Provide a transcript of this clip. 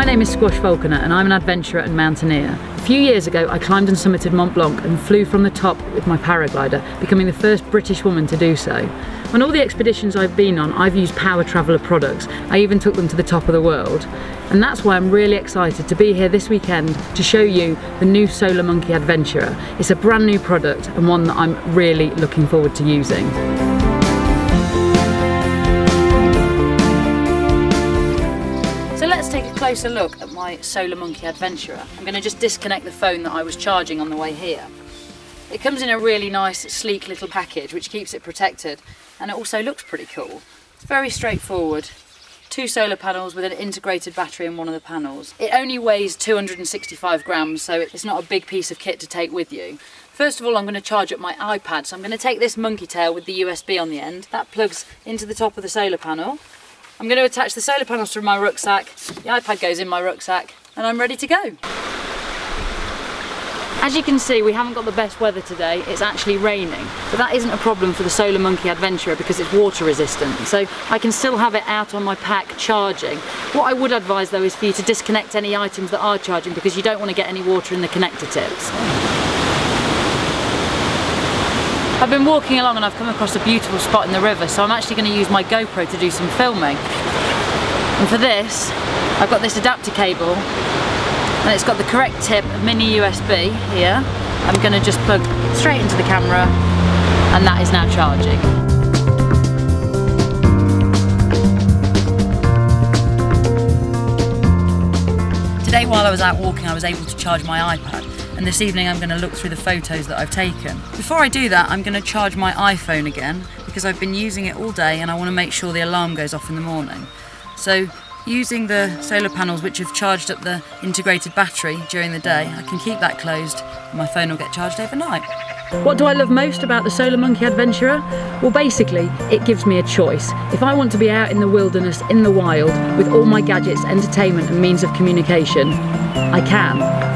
My name is Squash Falconer and I'm an adventurer and mountaineer. A few years ago I climbed and summited Mont Blanc and flew from the top with my paraglider, becoming the first British woman to do so. On all the expeditions I've been on, I've used Powertraveller products. I even took them to the top of the world. And that's why I'm really excited to be here this weekend to show you the new Solarmonkey Adventurer. It's a brand new product and one that I'm really looking forward to using. So let's take a closer look at my Solarmonkey Adventurer. I'm going to just disconnect the phone that I was charging on the way here. It comes in a really nice sleek little package which keeps it protected and it also looks pretty cool. It's very straightforward. Two solar panels with an integrated battery in one of the panels. It only weighs 265 grams, so it's not a big piece of kit to take with you. First of all, I'm going to charge up my iPad. So I'm going to take this monkey tail with the USB on the end. That plugs into the top of the solar panel. I'm going to attach the solar panels to my rucksack. The iPad goes in my rucksack and I'm ready to go. As you can see, we haven't got the best weather today. It's actually raining, but that isn't a problem for the Solarmonkey Adventurer because it's water resistant. So I can still have it out on my pack charging. What I would advise though is for you to disconnect any items that are charging because you don't want to get any water in the connector tips. I've been walking along and I've come across a beautiful spot in the river, so I'm actually going to use my GoPro to do some filming. And for this, I've got this adapter cable and it's got the correct tip of mini USB here. I'm going to just plug straight into the camera and that is now charging. Today while I was out walking I was able to charge my iPad and this evening I'm going to look through the photos that I've taken. Before I do that I'm going to charge my iPhone again because I've been using it all day and I want to make sure the alarm goes off in the morning. So Using the solar panels which have charged up the integrated battery during the day, I can keep that closed and my phone will get charged overnight. What do I love most about the Solarmonkey Adventurer? Well basically, it gives me a choice. If I want to be out in the wilderness, in the wild, with all my gadgets, entertainment and means of communication, I can.